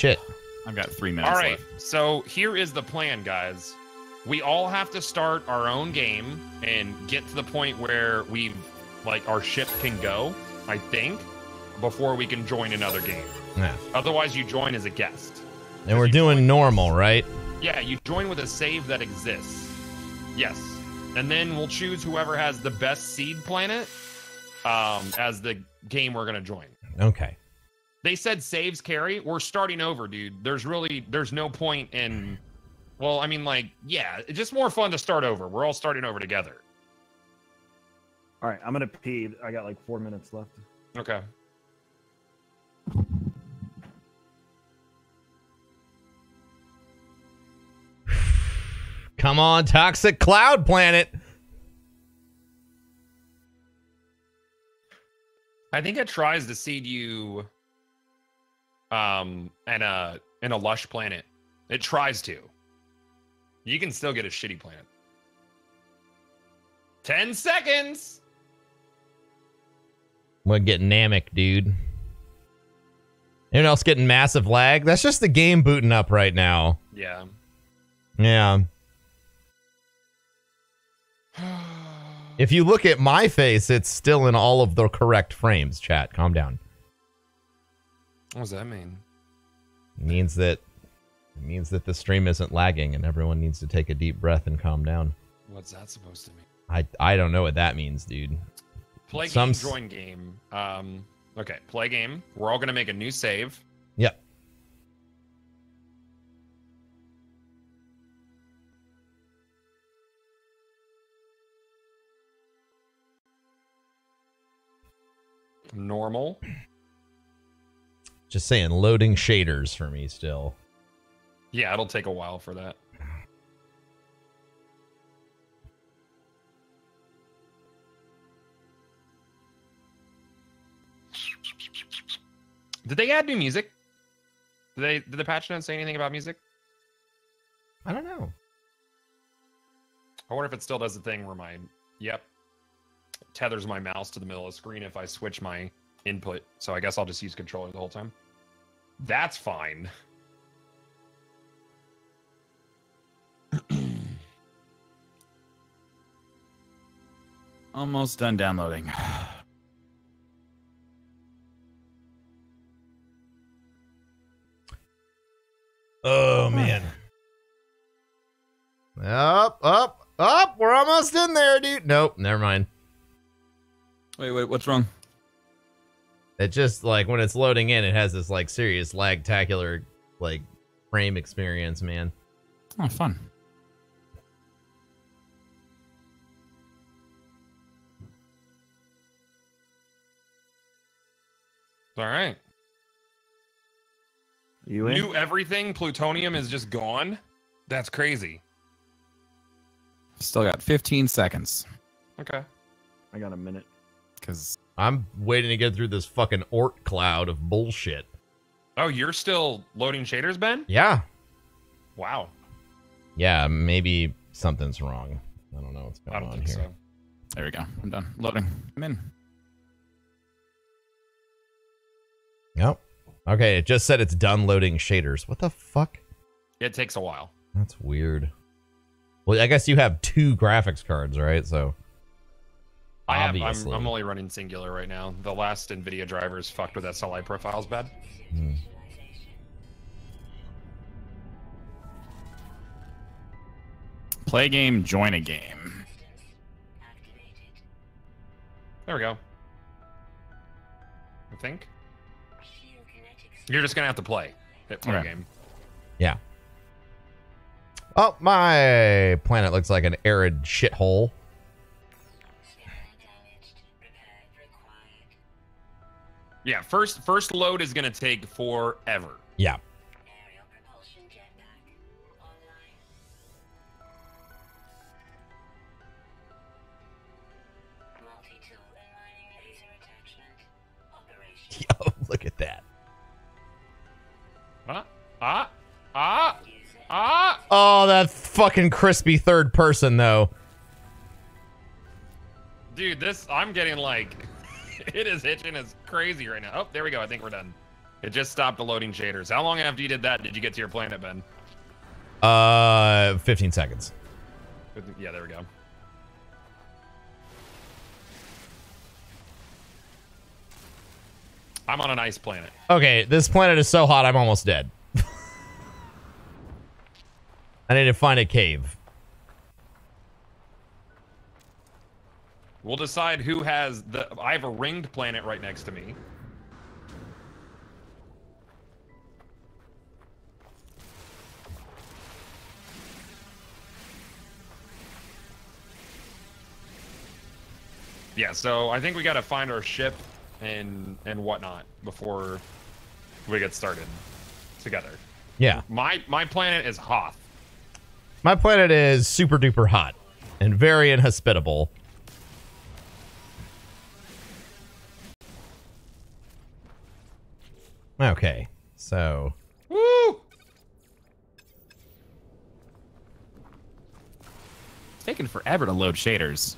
shit. I've got three minutes All right. left. So here is the plan, guys. We all have to start our own game and get to the point where we've like our ship can go. I think before we can join another game. Yeah. Otherwise, you join as a guest. And we're doing normal, right? Yeah, you join with a save that exists. Yes. And then we'll choose whoever has the best seed planet um, as the game we're going to join. Okay. They said saves carry. We're starting over, dude. There's really there's no point in well, I mean like, yeah, it's just more fun to start over. We're all starting over together. All right, I'm gonna pee. I got like four minutes left. Okay. Come on, toxic cloud planet. I think it tries to seed you um and a in a lush planet. It tries to. You can still get a shitty planet. 10 seconds. We're getting Namek, dude. Anyone else getting massive lag? That's just the game booting up right now. Yeah. Yeah. If you look at my face, it's still in all of the correct frames. Chat, calm down. What does that mean? It means that it means that the stream isn't lagging and everyone needs to take a deep breath and calm down. What's that supposed to mean? I I don't know what that means, dude. Play Some game, s- join game. Um, okay, play game. We're all gonna make a new save. Yep. Normal. Just saying, loading shaders for me still. Yeah, it'll take a while for that. Did they add new music? Did they did the patch notes say anything about music? I don't know. I wonder if it still does the thing where my yep tethers my mouse to the middle of the screen if I switch my input. So I guess I'll just use controller the whole time. That's fine. Almost done downloading. Oh man. Up, up, up. We're almost in there, dude. Nope, never mind. Wait, wait, what's wrong? It just like when it's loading in, it has this like serious lag-tacular like frame experience, man. Oh, fun. All right. You in? New everything. Plutonium is just gone. That's crazy. Still got 15 seconds. Okay. I got a minute. Because I'm waiting to get through this fucking Oort cloud of bullshit. Oh, you're still loading shaders, Ben? Yeah. Wow. Yeah, maybe something's wrong. I don't know what's going on here. so. there we go. I'm done. Loading. I'm in. Yep. Okay, it just said it's done loading shaders. What the fuck? It takes a while. That's weird. Well, I guess you have two graphics cards, right? So I have, I'm. I'm only running singular right now. The last NVIDIA drivers fucked with SLI profiles bad. Hmm. Play game, join a game. There we go. I think. You're just gonna have to play. Hit play Okay. game. Yeah. Oh, my planet looks like an arid shithole. Yeah, first first load is gonna take forever. Yeah. Yo, look at that. Ah, ah, ah, ah. Oh, that fucking crispy third person though. Dude, this I'm getting like it is hitching as crazy right now. Oh, there we go. I think we're done. It just stopped the loading shaders. How long after you did that did you get to your planet, Ben? Uh, 15 seconds. Yeah, there we go. I'm on an ice planet. Okay, this planet is so hot, I'm almost dead. I need to find a cave. We'll decide who has the. I have a ringed planet right next to me. Yeah, so I think we got to find our ship and and whatnot before we get started together. Yeah. My my planet is Hoth. My planet is super duper hot and very inhospitable. Okay, so Woo! It's taking forever to load shaders.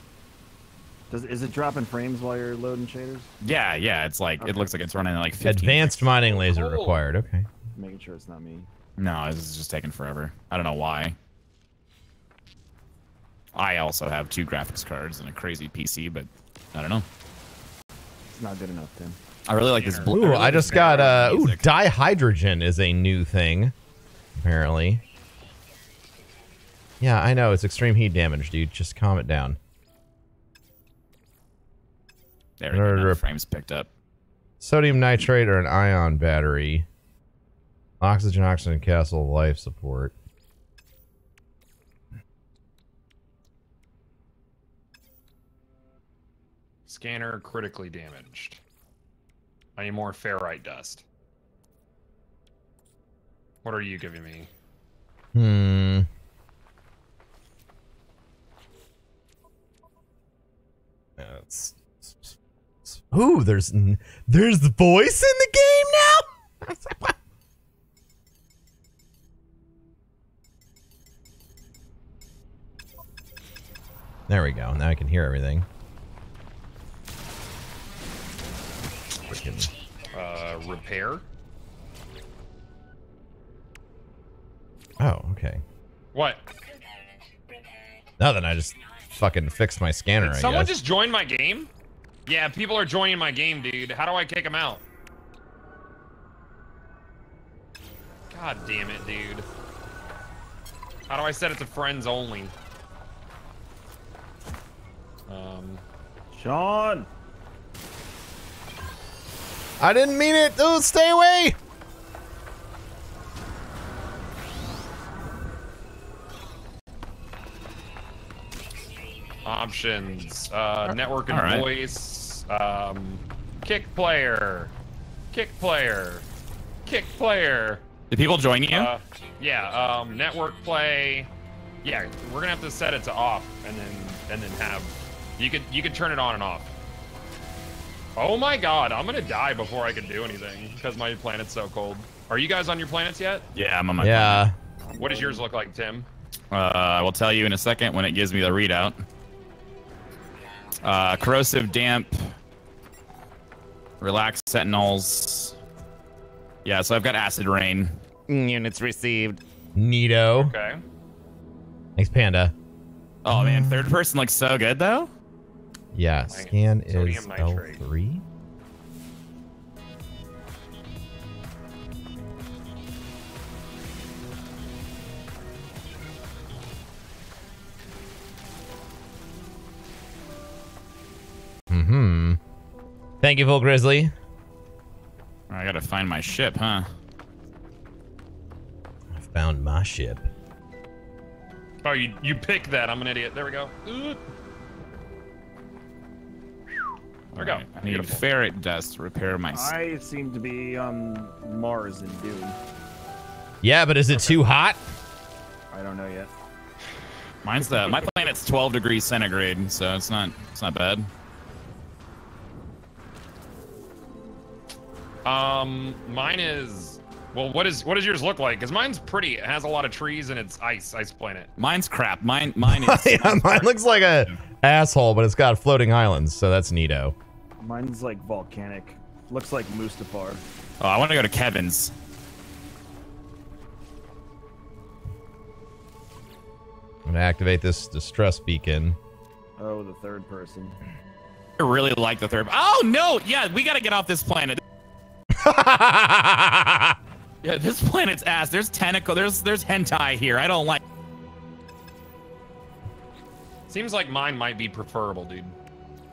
Does is it dropping frames while you're loading shaders? Yeah, yeah. It's like it looks like it's running like 15. advanced mining laser Cool. required. Okay. Making sure it's not me. No, this is just taking forever. I don't know why. I also have two graphics cards and a crazy PC, but I don't know. It's not good enough, Tim. I really like this. blue. Ooh, really I just got uh background ooh, dihydrogen is a new thing. Apparently. Yeah, I know, it's extreme heat damage, dude. Just calm it down. There we go. Nerd now the rip. frames picked up. Sodium nitrate or an ion battery. Oxygen, oxygen, castle, life support. Scanner critically damaged. I need more ferrite dust. What are you giving me? Hmm. That's. Ooh, there's there's the voice in the game now. there we go. Now I can hear everything. Freaking- Uh, repair? Oh, okay. What? Nothing. I just fucking fixed my scanner. Did I someone guess. just joined my game? Yeah, people are joining my game, dude. How do I kick them out? God damn it, dude. How do I set it to friends only? Um, Sean! I didn't mean it. Oh, stay away. options. Uh, network and All right. voice. Um, kick player. Kick player. Kick player. Did people join you? Uh, yeah, um, network play. Yeah, we're gonna have to set it to off, and then and then have you could you could turn it on and off. Oh my god, I'm gonna die before I can do anything because my planet's so cold. Are you guys on your planets yet? yeah, I'm on my. Yeah. What does yours look like, Tim? Uh, I will tell you in a second when it gives me the readout. Uh, corrosive damp. Relaxed sentinels. Yeah, so I've got acid rain. Units received. Neato. Okay. Thanks, Panda. Oh man, third person looks so good though. Yeah, scan is nitrate. L3. Hmm. Thank you, Full Grizzly. I gotta find my ship, huh? I found my ship. Oh, you you picked that. I'm an idiot. There we go. Ooh. There we go. I need Beautiful. ferrite dust to repair my. I seem to be on Mars and Dune. Yeah, but is it too hot? I don't know yet. Mine's the my planet's 12 degrees centigrade, so it's not it's not bad. Um, mine is. Well, what is what does yours look like? Because mine's pretty. It has a lot of trees and it's ice, ice planet. Mine's crap. Mine mine is. yeah, mine looks like a asshole, but it's got floating islands, so that's neato. Mine's like volcanic. Looks like Mustafar. Oh, I want to go to Kevin's. I'm gonna activate this distress beacon. Oh, the third person. I really like the third. Oh no! Yeah, we got to get off this planet. Yeah, this planet's ass. There's tentacle. There's there's hentai here. I don't like. Seems like mine might be preferable, dude.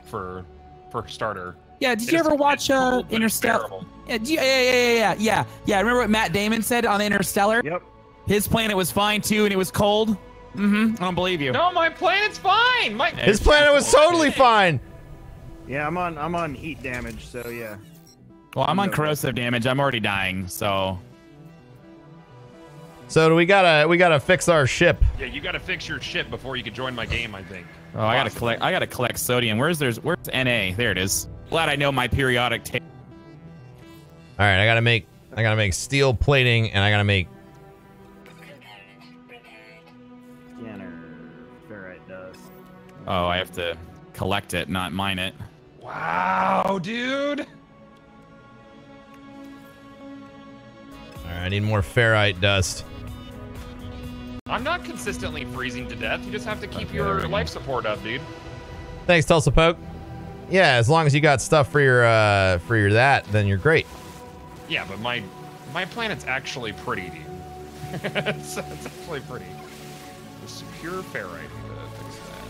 For for starter. Yeah, did It you ever watch uh, cool, Interstellar? Yeah, yeah, yeah, yeah, yeah, yeah, yeah. Remember what Matt Damon said on Interstellar? Yep. His planet was fine too, and it was cold. Mm-hmm. I don't believe you. No, my planet's fine. My His planet was totally fine. Yeah, I'm on. I'm on heat damage. So yeah. Well, I'm on corrosive damage. I'm already dying. So So do we gotta we gotta fix our ship. Yeah, you got to fix your ship before you can join my game. I think. oh, I gotta collect. I gotta collect sodium. Where's there's where's Na? There it is. Glad I know my periodic table. All right, I gotta make I gotta make steel plating and I gotta make Scanner. Ferrite dust. Oh, I have to collect it, not mine it. Wow, dude. All right, I need more ferrite dust. I'm not consistently freezing to death. You just have to keep Okay, your life support up, dude. Thanks, Tulsa Poke. Yeah, as long as you got stuff for your uh for your that, then you're great. Yeah, but my my planet's actually pretty, dude. it's, it's actually pretty. There's pure ferrite to fix that.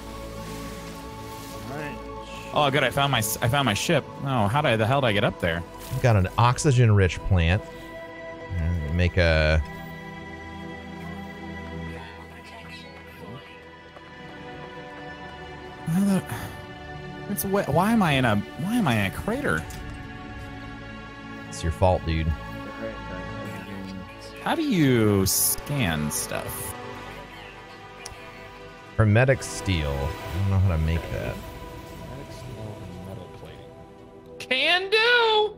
All right. Oh, good. I found my I found my ship. Oh, how did I, the hell did I get up there? I've got an oxygen-rich plant. Make a It's wet. Why am I in a Why am I in a crater? it's your fault, dude. How do you scan stuff? Hermetic seal. I don't know how to make that. Medic steel and metal plating. Can do.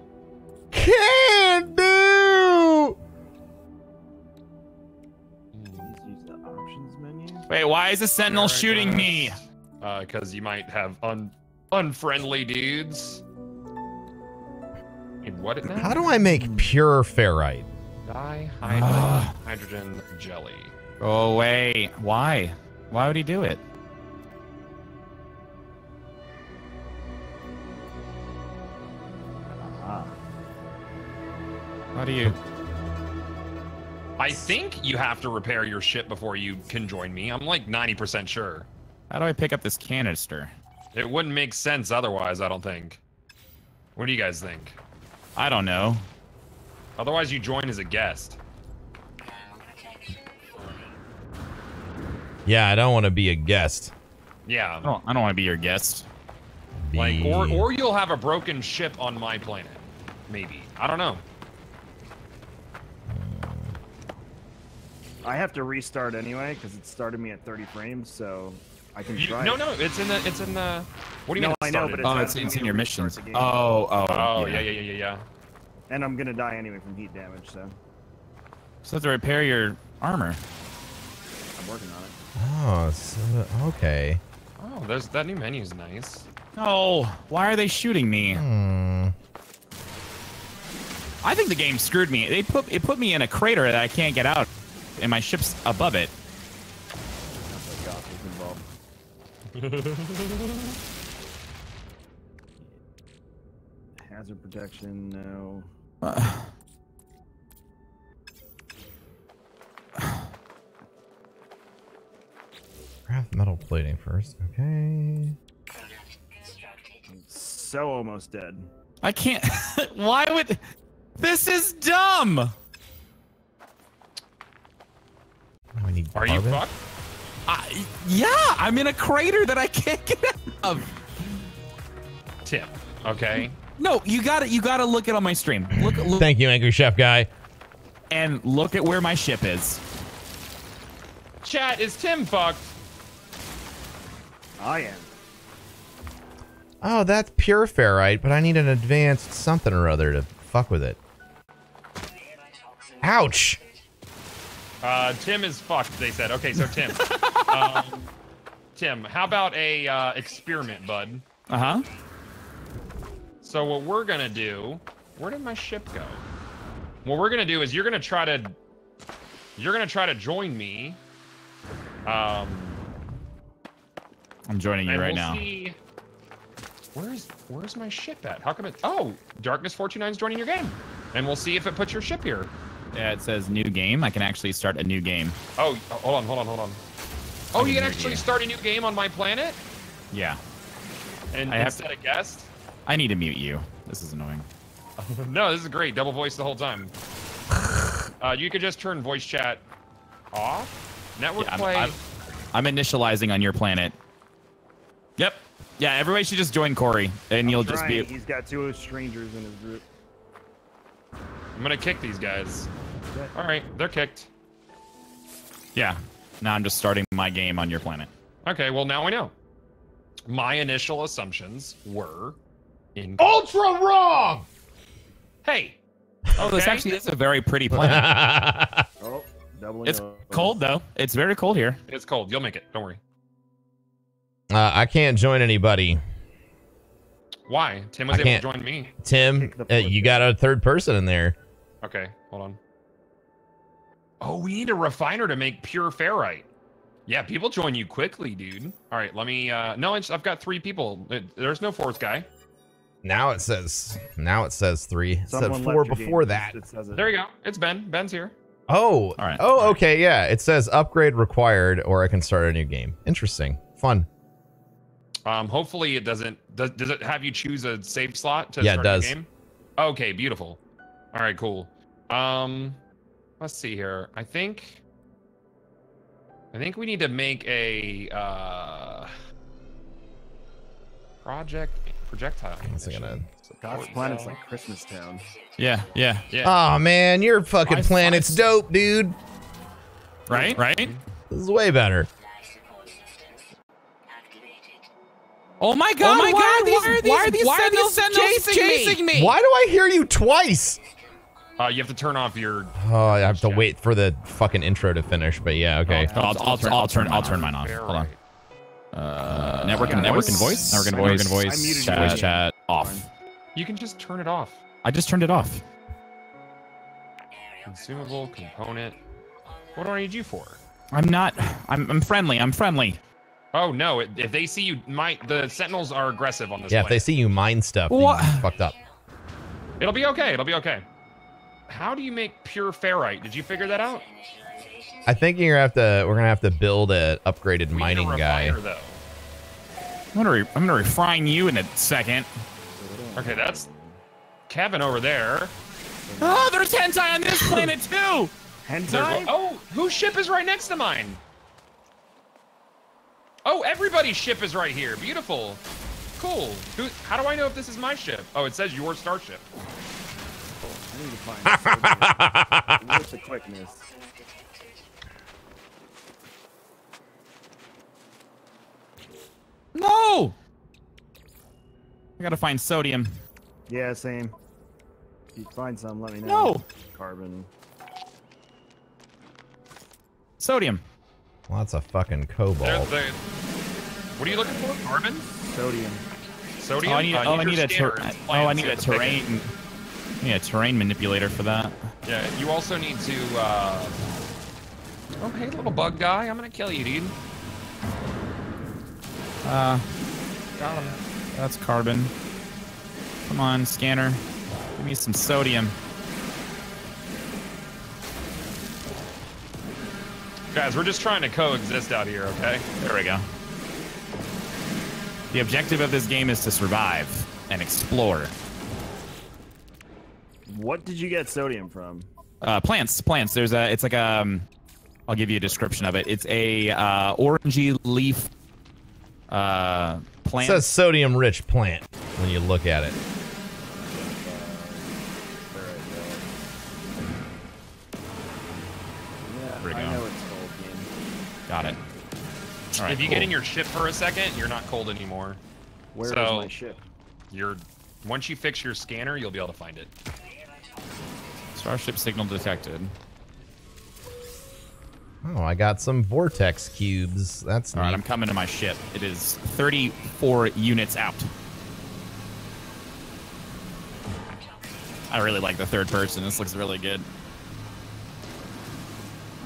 Can do. Please use the options menu. Wait, why is the sentinel Ferrite shooting me? dust. Uh, because you might have un unfriendly dudes. And what it now? How do I make pure ferrite? Dihydrogen jelly. Go away. Why? Why would he do it? Ah. How do you? I think you have to repair your ship before you can join me. I'm like 90% sure. How do I pick up this canister? It wouldn't make sense otherwise, I don't think. What do you guys think? I don't know. Otherwise, you join as a guest. Yeah, I don't want to be a guest. Yeah. I don't. I don't want to be your guest. Like, or, or you'll have a broken ship on my planet. Maybe. I don't know. I have to restart anyway because it started me at 30 frames, so I can You, try. no, it. no, it's in the, it's in the, what do you No, mean I know, started? but it's Oh, it's, it's in your restart missions. Oh, oh, Oh, yeah, yeah, yeah, yeah, yeah. And I'm gonna die anyway from heat damage, so So to repair your armor. I'm working on it. Oh, so, okay. Oh, there's, that new menu's nice. Oh, why are they shooting me? Hmm. I think the game screwed me. They put it put me in a crater that I can't get out, and my ship's above it. Hazard protection, no. Craft metal plating first. Okay. So almost dead. I can't. why would? This is dumb. We need Are you carbon? fucked? I, yeah, I'm in a crater that I can't get out of. Tip. Okay. No, you got to You got to look it on my stream. Look, look, Thank you, Angry Chef Guy. and look at where my ship is. Chat, is Tim fucked? I am. Oh, that's pure ferrite, but I need an advanced something or other to fuck with it. Ouch! Uh, Tim is fucked, they said. Okay, so Tim. um, Tim, how about a uh, experiment, bud? Uh huh. So what we're gonna do Where did my ship go? What we're gonna do is you're gonna try to you're gonna try to join me. Um I'm joining you and right we'll now. see- Where's where's my ship at? How come it Oh, Darkness 429 is joining your game. And we'll see if it puts your ship here. Yeah, it says new game. I can actually start a new game. Oh, hold on, hold on, hold on. Oh, you can actually you. start a new game on my planet Yeah. and I have- instead of guest? I need to mute you. This is annoying. No, this is great. Double voice the whole time. Uh, you could just turn voice chat off. Network Yeah, I'm, play. I'm, I'm initializing on your planet. Yep. Yeah, everybody should just join Corey, and you'll just be. He's got two strangers in his group. I'm gonna kick these guys. Okay. All right, they're kicked. Yeah. Now I'm just starting my game on your planet. Okay, well now I know. My initial assumptions were in. Ultra wrong. Hey, Oh, this actually is a very pretty planet. Oh, doubling it's up. cold though. It's very cold here. it's cold. You'll make it. Don't worry. Uh, I can't join anybody. Why? Tim was I able can't. to join me. Tim, uh, you got a third person in there. Okay, hold on. Oh, we need a refiner to make pure ferrite. Yeah, people join you quickly, dude. All right, let me. uh No, it's, I've got three people. Uh, There's no fourth guy. Now it says now it says three. It said four before that. It says it. There you go. It's Ben. Ben's here. Oh, All right. oh, okay, yeah. It says upgrade required, or I can start a new game. Interesting, fun. Um, hopefully it doesn't. Does, does it have you choose a save slot to Yeah, it start does. the game? Okay, beautiful. All right, cool. Um, let's see here. I think. I think we need to make a uh project projectile. What's it gonna- mission. God's Support planet's like Christmas Town. Yeah. Yeah. Yeah. Oh man, your fucking Why- planet's why- dope, dude. Right. Right. This is way better. Oh my god! Oh my why God, Are these, why are these- why are these why are these sentinels, sentinels chasing, me? Why do I hear you twice? Uh, you have to turn off your. Oh, I have to Chat. wait for the fucking intro to finish. But yeah, okay. Oh, I'll, I'll, turn, I'll turn. I'll turn mine off. Ferrite. Hold on. Uh, network and network and voice. voice. Network and Voice. voice. Network and I voice. you Chat. Chat. Off. You can just turn it off. I just turned it off. Consumable component. What do I need you for? I'm not. I'm, I'm friendly. I'm friendly. Oh no! If they see you, my the sentinels are aggressive on this. Yeah, if they see you mine stuff, What? you fucked up. It'll be okay. It'll be okay. How do you make pure ferrite? Did you figure that out? I think you're gonna have to. We're gonna have to build a upgraded We need a mining guy. refiner, Though. I'm gonna. Re- I'm gonna refine you in a second. Okay, that's Kevin over there. Oh, there's hentai on this planet too. Hentai? oh, whose ship is right next to mine? Oh, everybody's ship is right here. Beautiful. Cool. Who, how do I know if this is my ship? Oh, it says your starship. I need to find something with the quickness. No. I gotta find sodium. Yeah, same. If you find some, let me know. No. Carbon. Sodium. Well, that's a fucking cobalt. the, what are you looking for? Carbon? Sodium. Sodium? Oh, I need. Uh, oh, I need a. Ter- scanner oh, I need a have pick terrain. A terrain manipulator for that. Yeah, you also need to. Uh... Oh, hey, little bug guy. I'm gonna kill you, dude. Uh, Got him. that's carbon. Come on, scanner. Give me some sodium. Guys, we're just trying to coexist out here, okay? There we go. The objective of this game is to survive and explore. What did you get sodium from? Uh, plants, plants. There's a. It's like a. Um, I'll give you a description of it. It's a uh, orangey leaf. Uh, It plant. says sodium rich plant when you look at it. There we I go. know it's cold. Got it. All right. if you cool. get in your ship for a second, you're not cold anymore. Where is So- my ship? You're once you fix your scanner, you'll be able to find it. Starship signal detected. Oh, I got some vortex cubes. That's All right, neat. I'm coming to my ship. It is 34 units out. I really like the third person. This looks really good.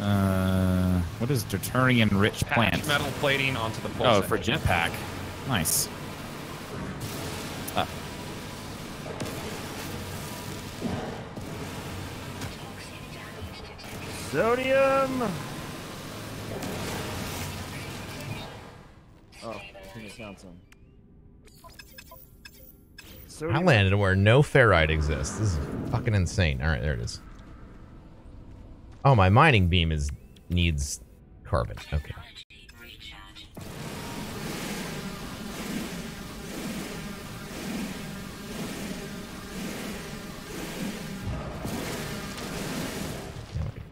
Uh, what is Deuterian rich Patch plant? metal plating onto the pulse. Oh, for jetpack. Nice. Sodium. Oh, I found some. I landed where no ferrite exists. This is fucking insane. All right, there it is. Oh, my mining beam is needs carbon. Okay.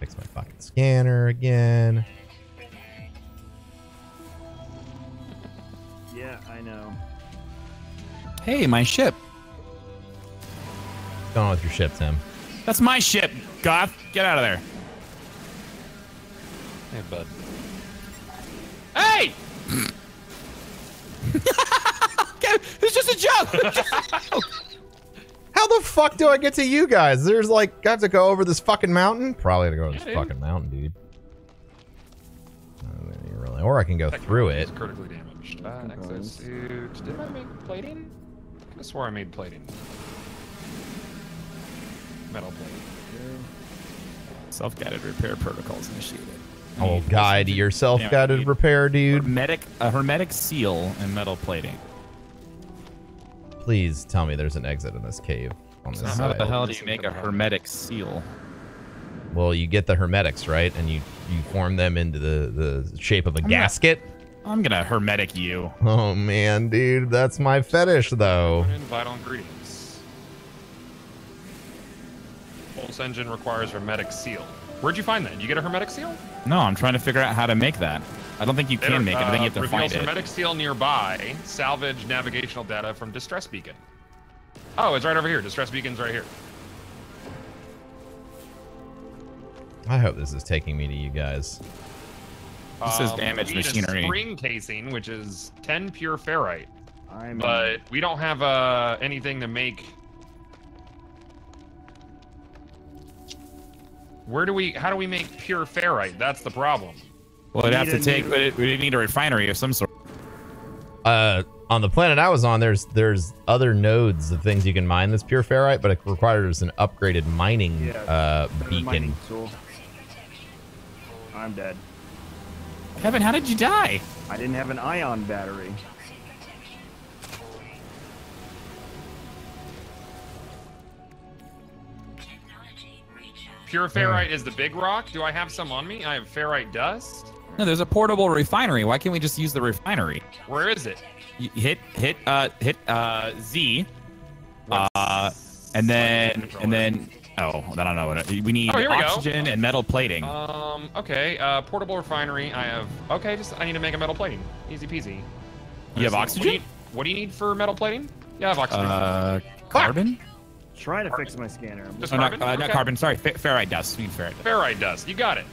Fix my fucking scanner again. Yeah, I know. hey, my ship. What's going on with your ship, Tim? That's my ship. Goth, get out of there. Hey, bud. Hey! It's just a joke. How the fuck do I get to you guys? There's like, I have to go over this fucking mountain? Probably to go over Yeah, this dude. fucking mountain, dude. Really, or I can go through it. Critically damaged. Uh, Components. exosuit. Did I make plating? I could have swore I made plating. Metal plating. Self-guided repair protocols initiated. Oh, guide your self-guided it. repair, dude. Hermetic, a hermetic seal and metal plating. Please tell me there's an exit in this cave on this So how side. the hell do you make a hermetic seal? Well, you get the hermetics, right? And you you form them into the the shape of a not- gasket. I'm gonna hermetic you. Oh man, dude, that's my fetish though. Component, vital ingredients. Pulse engine requires hermetic seal. Where'd you find that? Did you get a hermetic seal? No, I'm trying to figure out how to make that. I don't think you can There, make it. I think you have uh, to find reveals it. hermetic seal nearby. Salvage navigational data from distress beacon. Oh, it's right over here. Distress beacon's right here. I hope this is taking me to you guys. This says Um, damaged we need a machinery. spring casing, which is 10 pure ferrite, I'm. but we don't have uh, anything to make. Where do we? How do we make pure ferrite? That's the problem. Well, it'd have to take. new- but it- We'd need a refinery of some sort. Uh, on the planet I was on, there's there's other nodes of things you can mine this pure ferrite, but it requires an upgraded mining Yeah, uh, beacon. mining. I'm dead. Kevin, how did you die? I didn't have an ion battery. Pure ferrite is the big rock. Do I have some on me? I have ferrite dust. No, there's a portable refinery. Why can't we just use the refinery? Where is it? You hit hit uh hit uh Z, uh, and then and then oh I don't know what it- we need Oh, here we go. oxygen and metal plating. Um. Okay. Uh. Portable refinery. I have. Okay. Just I need to make a metal plating. Easy peasy. you have Let's see, What do you, oxygen? what do you need for metal plating? Yeah, I have oxygen. Uh, carbon? Trying to fix my scanner. I'm Just Oh, not, carbon? uh, not carbon. Sorry, fe- ferrite dust. We need ferrite. dust. ferrite dust. You got it.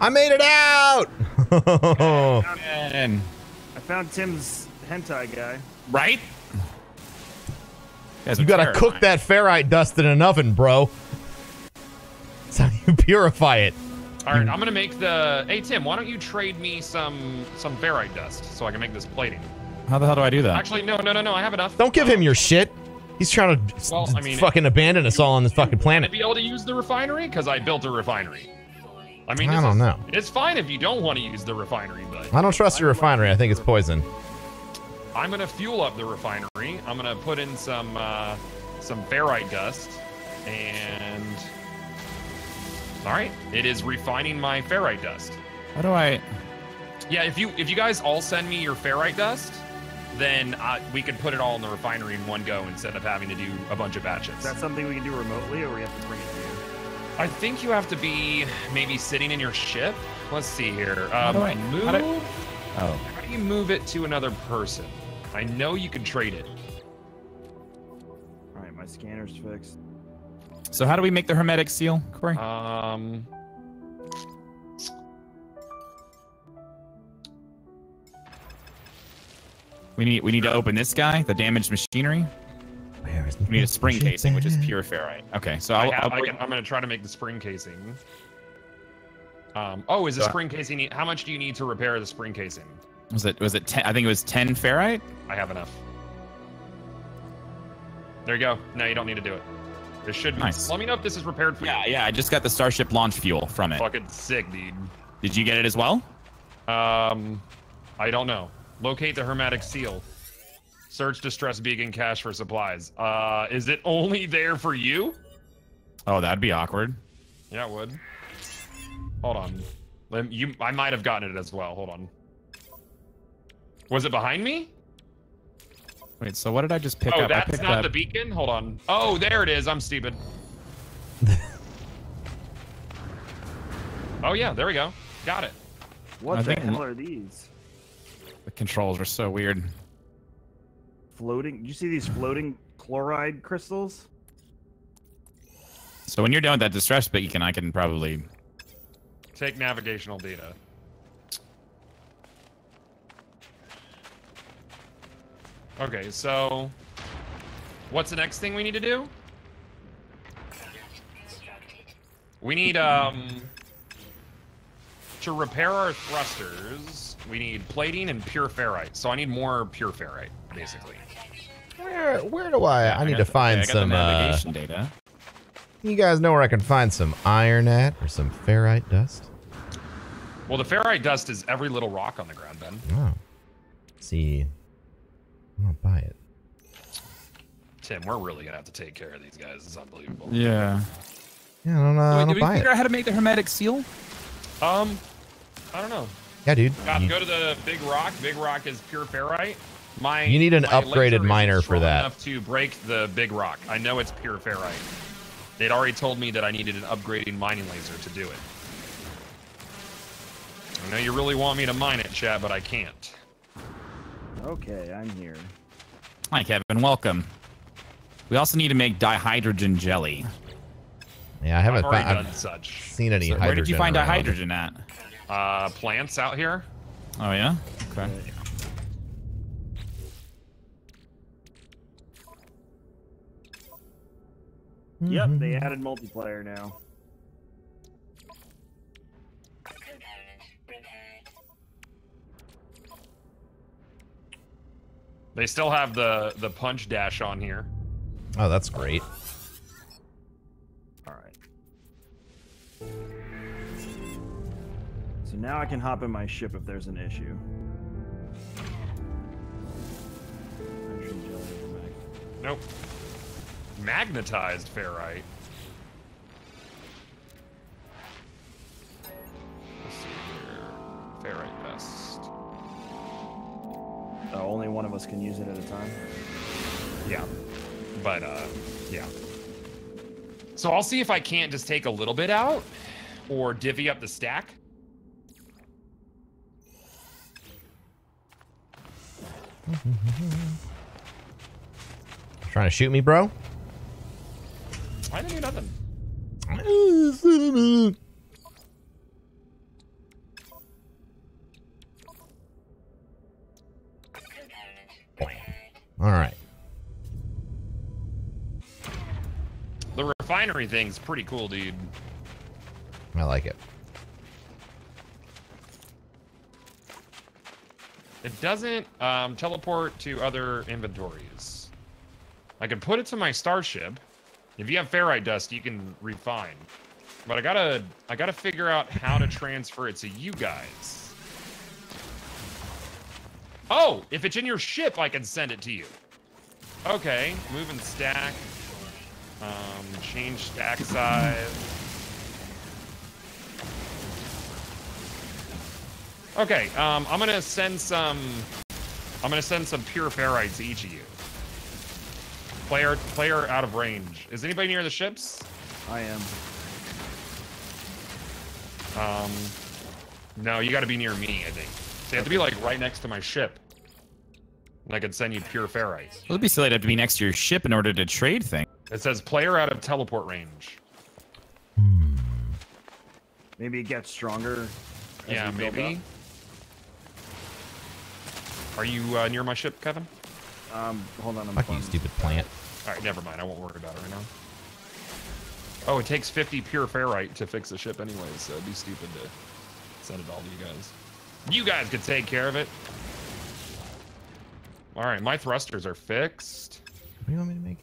I made it out. And I found Tim's hentai guy. right? Guys you gotta terrifying. cook that ferrite dust in an oven, bro. That's how you purify it. All right. I'm gonna make the. Hey Tim, why don't you trade me some some ferrite dust so I can make this plating? How the hell do I do that? Actually, no, no, no, no. I have enough. Don't give him your shit. He's trying to Well, I mean- fucking abandon us all on this fucking planet. be able to use the refinery because I built a refinery. I mean, I this don't is- know. It's fine if you don't want to use the refinery, but I don't trust your refinery. I think it's poison. I'm gonna fuel up the refinery. I'm gonna put in some uh, some ferrite dust, and all right, it is refining my ferrite dust. How do I? Yeah, if you if you guys all send me your ferrite dust, then uh, we could put it all in the refinery in one go instead of having to do a bunch of batches. Is that something we can do remotely, or we have to bring it to you? I think you have to be maybe sitting in your ship. Let's see here. How Um, do I- move? how How do- do, Oh, you move it to another person? I know you can trade it. All right, my scanner's fixed. so how do we make the hermetic seal, Corey? Um. We need we need to open this guy, the damaged machinery. Where is We need a spring casing, which is pure ferrite. Okay, so I I'll, have, I'll I bring- can, I'm going to try to make the spring casing. Um, oh, is the Uh, spring casing? How much do you need to repair the spring casing? was it was it ten, I think it was ten ferrite. I have enough. There you go. Now you don't need to do it. This should be. Nice. Let me know if this is repaired for Yeah, you. yeah. I just got the Starship launch fuel from it. Fucking sick, dude. Did you get it as well? Um, I don't know. Locate the hermetic seal. Search distress beacon cache for supplies. Uh, is it only there for you? Oh, that'd be awkward. Yeah, it would. Hold on. Lem- You, I might have gotten it as well. Hold on. Was it behind me? Wait, so what did I just pick oh, up? I that's picked not up. the beacon. Hold on. Oh, there it is. I'm stupid. oh yeah, there we go. Got it. What I the think- hell are these? the controls are so weird. Floating? You see these floating chloride crystals? So when you're done with that distress beacon, I can probably. Take navigational data. Okay, so what's the next thing we need to do? We need um to repair our thrusters. We need plating and pure ferrite. So I need more pure ferrite, basically. Where where do I? I need got to the- find I got the some. Uh, navigation data. you guys know where I can find some iron at or some ferrite dust? Well, the ferrite dust is every little rock on the ground, Ben. Oh, see, I'll buy it. Tim, we're really gonna have to take care of these guys. It's unbelievable. Yeah. Yeah, I don't know. I don't did we buy figure it. out how to make the hermetic seal? Um, I don't know. Yeah, dude. Got, You- go to the big rock. Big rock is pure ferrite. My You need an my upgraded miner for that. Enough to break the big rock. I know it's pure ferrite. They'd already told me that I needed an upgrading mining laser to do it. I know you really want me to mine it, chat, but I can't. Okay, I'm here. Hi, Kevin. Welcome. We also need to make dihydrogen jelly. yeah, I I've haven't already found, done such. seen any So hydrogen. where did you find around. dihydrogen at? Uh, plants out here. Oh yeah. Okay. Yep, they Mm-hmm. added multiplayer now. They still have the the punch dash on here. Oh, that's great. Alright. So now I can hop in my ship if there's an issue. Hydrogen jelly hermetic. Nope. Magnetized ferrite. Let's see here. Ferrite dust. Oh, only one of us can use it at a time. Yeah. But uh yeah. So I'll see if I can't just take a little bit out or divvy up the stack. Trying to shoot me, bro? I didn't do nothing. All right. The refinery thing's pretty cool, dude. I like it. It doesn't um, teleport to other inventories. I can put it to my starship. If you have ferrite dust, you can refine. But I gotta, I gotta figure out how to transfer it to you guys. Oh, if it's in your ship, I can send it to you. Okay, move and stack. Um, change stack size. Okay, um, I'm gonna send some. I'm gonna send some pure ferrite to each of you. Player, player out of range. Is anybody near the ships? I am. Um, no, you got to be near me. I think. So you have to be like right next to my ship. And I could send you pure ferrite. Well, it'd be silly to have to be next to your ship in order to trade things. It says player out of teleport range. Maybe it gets stronger. as yeah, we build maybe. up. Are you uh, near my ship, Kevin? Um, hold on. I'm Fuck you, stupid plant. All right, never mind. I won't worry about it right now. Oh, it takes 50 pure ferrite to fix the ship anyway, so it'd be stupid to send it all to you guys. You guys could take care of it. All right, my thrusters are fixed. What do you want me to make?